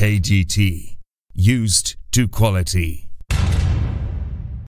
KGT. Used to quality.